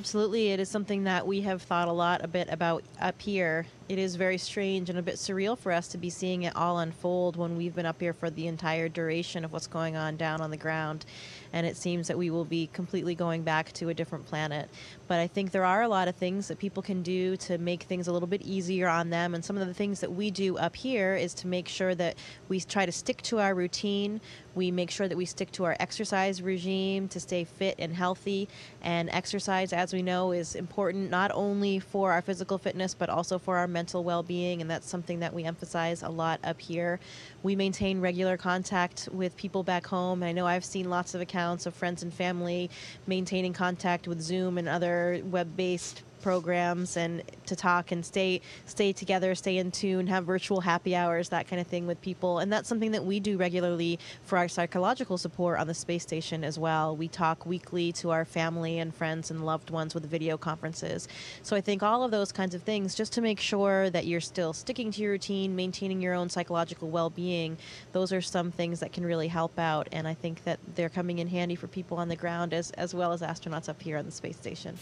absolutely. It is something that we have thought a lot a bit about up here. It is very strange and a bit surreal for us to be seeing it all unfold when we've been up here for the entire duration of what's going on down on the ground. And it seems that we will be completely going back to a different planet. But I think there are a lot of things that people can do to make things a little bit easier on them. And some of the things that we do up here is to make sure that we try to stick to our routine. We make sure that we stick to our exercise regime to stay fit and healthy. And exercise, as we know, is important not only for our physical fitness, but also for our mental well being. And that's something that we emphasize a lot up here. We maintain regular contact with people back home. I know I've seen lots of accounts of friends and family maintaining contact with Zoom and other web based programs and to talk and stay stay together, stay in tune, have virtual happy hours, that kind of thing with people. And that's something that we do regularly for our psychological support on the space station as well. We talk weekly to our family and friends and loved ones with video conferences. So I think all of those kinds of things just to make sure that you're still sticking to your routine, maintaining your own psychological well-being, those are some things that can really help out and I think that they're coming in handy for people on the ground as as well as astronauts up here on the space station.